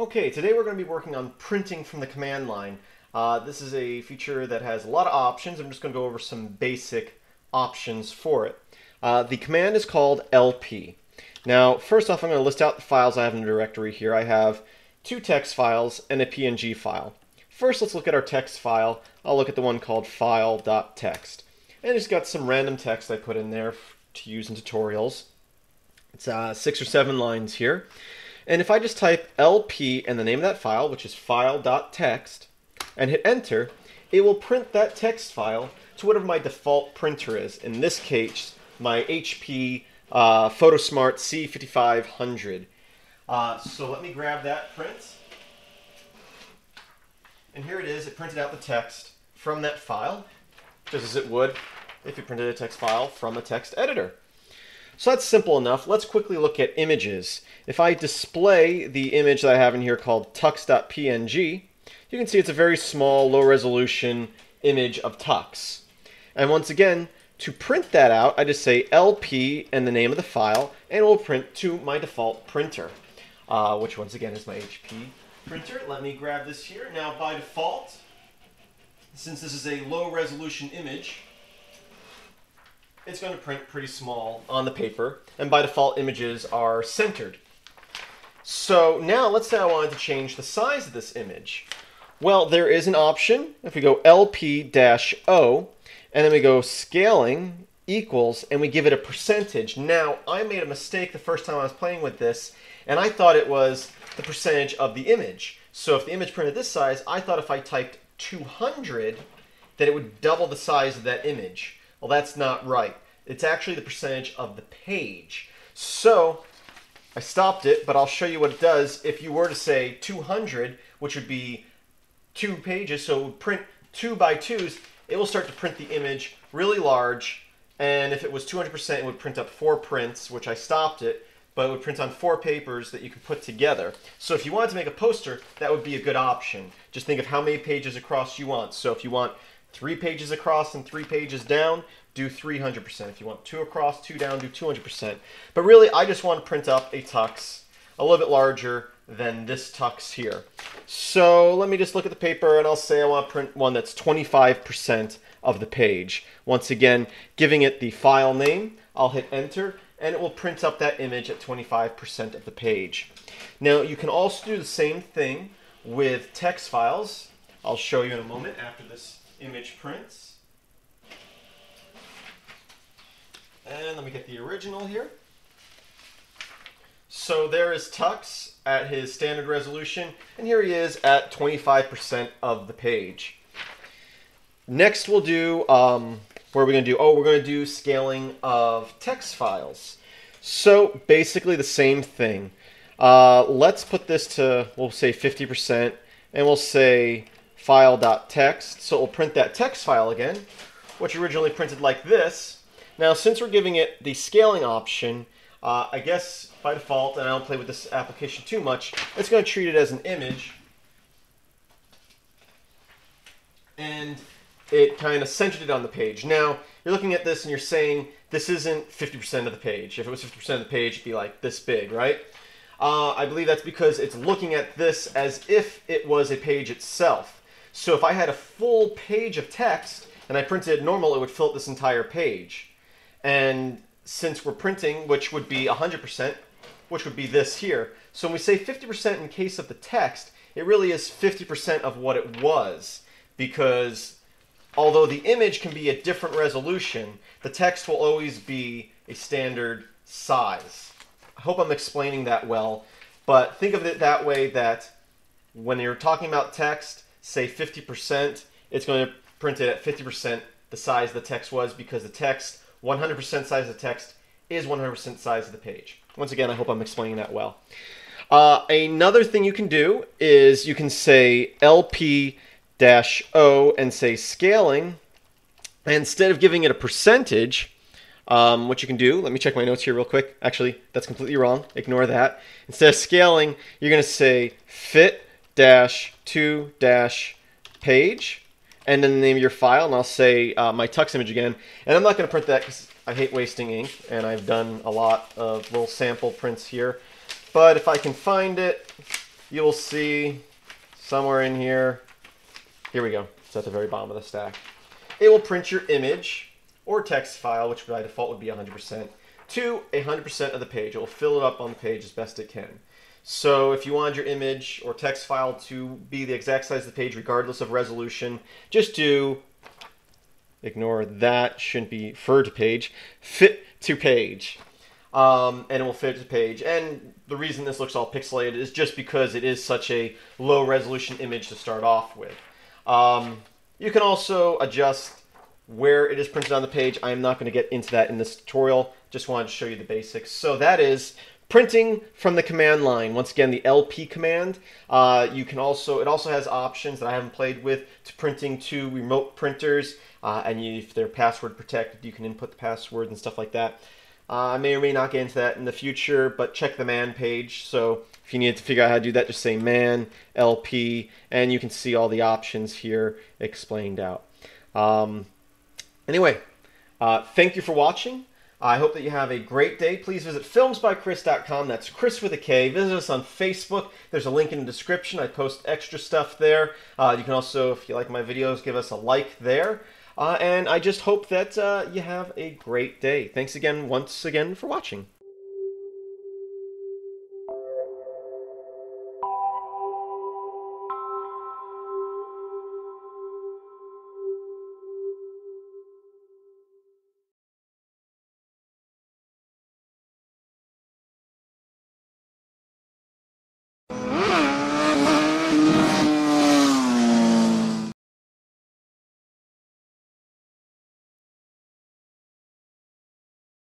Okay, today we're going to be working on printing from the command line. Uh, this is a feature that has a lot of options. I'm just going to go over some basic options for it. Uh, the command is called LP. Now, first off, I'm going to list out the files I have in the directory here. I have two text files and a PNG file. First, let's look at our text file. I'll look at the one called file.txt. And it's got some random text I put in there to use in tutorials. It's uh, six or seven lines here. And if I just type LP and the name of that file, which is file.txt, and hit enter, it will print that text file to whatever my default printer is. In this case, my HP uh, PhotoSmart C5500. Uh, so let me grab that print. And here it is. It printed out the text from that file, just as it would if you printed a text file from a text editor. So that's simple enough. Let's quickly look at images. If I display the image that I have in here called tux.png, you can see it's a very small, low resolution image of tux. And once again, to print that out, I just say LP and the name of the file, and it will print to my default printer, uh, which once again is my HP printer. Let me grab this here. Now by default, since this is a low resolution image, it's going to print pretty small on the paper, and by default images are centered. So now let's say I wanted to change the size of this image. Well, there is an option. If we go LP-O, and then we go scaling equals, and we give it a percentage. Now, I made a mistake the first time I was playing with this, and I thought it was the percentage of the image. So if the image printed this size, I thought if I typed 200, that it would double the size of that image. Well, that's not right. It's actually the percentage of the page. So I stopped it, but I'll show you what it does. If you were to say 200, which would be two pages, so it would print two by twos, it will start to print the image really large. And if it was 200%, it would print up four prints, which I stopped it, but it would print on four papers that you could put together. So if you wanted to make a poster, that would be a good option. Just think of how many pages across you want. So if you want three pages across and three pages down, do 300%. If you want two across, two down, do 200%. But really, I just want to print up a tux a little bit larger than this tux here. So let me just look at the paper and I'll say I want to print one that's 25% of the page. Once again, giving it the file name, I'll hit enter and it will print up that image at 25% of the page. Now you can also do the same thing with text files. I'll show you in a moment after this image prints. And let me get the original here. So there is Tux at his standard resolution, and here he is at 25% of the page. Next we'll do, um, what are we going to do? Oh, we're going to do scaling of text files. So basically the same thing. Uh, let's put this to, we'll say 50%, and we'll say file.txt. So it will print that text file again, which originally printed like this. Now, since we're giving it the scaling option, uh, I guess by default, and I don't play with this application too much, it's going to treat it as an image. And it kind of centered it on the page. Now, you're looking at this and you're saying this isn't 50% of the page. If it was 50% of the page, it'd be like this big, right? Uh, I believe that's because it's looking at this as if it was a page itself. So if I had a full page of text and I printed it normal, it would fill up this entire page. And since we're printing, which would be 100%, which would be this here. So when we say 50% in case of the text, it really is 50% of what it was. Because although the image can be a different resolution, the text will always be a standard size. I hope I'm explaining that well, but think of it that way that when you're talking about text, say 50%, it's going to print it at 50% the size the text was because the text, 100% size of the text, is 100% size of the page. Once again, I hope I'm explaining that well. Uh, another thing you can do is you can say LP-O and say scaling. instead of giving it a percentage, um, what you can do, let me check my notes here real quick. Actually, that's completely wrong. Ignore that. Instead of scaling, you're going to say fit dash to dash page and then the name of your file and I'll say uh, my tux image again and I'm not going to print that because I hate wasting ink and I've done a lot of little sample prints here but if I can find it you will see somewhere in here, here we go, it's at the very bottom of the stack. It will print your image or text file, which by default would be 100%, to 100% of the page. It will fill it up on the page as best it can. So if you want your image or text file to be the exact size of the page regardless of resolution, just do, ignore that, shouldn't be fur to page, fit to page. Um, and it will fit to page. And the reason this looks all pixelated is just because it is such a low resolution image to start off with. Um, you can also adjust where it is printed on the page. I'm not going to get into that in this tutorial. Just wanted to show you the basics. So that is printing from the command line. Once again, the LP command. Uh, you can also, it also has options that I haven't played with to printing to remote printers. Uh, and you, if they're password protected, you can input the password and stuff like that. Uh, I may or may not get into that in the future, but check the man page. So if you need to figure out how to do that, just say man, LP, and you can see all the options here explained out. Um, anyway, uh, thank you for watching. I hope that you have a great day. Please visit filmsbykris.com. That's Kris with a K. Visit us on Facebook. There's a link in the description. I post extra stuff there. Uh, you can also, if you like my videos, give us a like there. Uh, and I just hope that uh, you have a great day. Thanks again, once again, for watching.